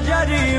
नजरी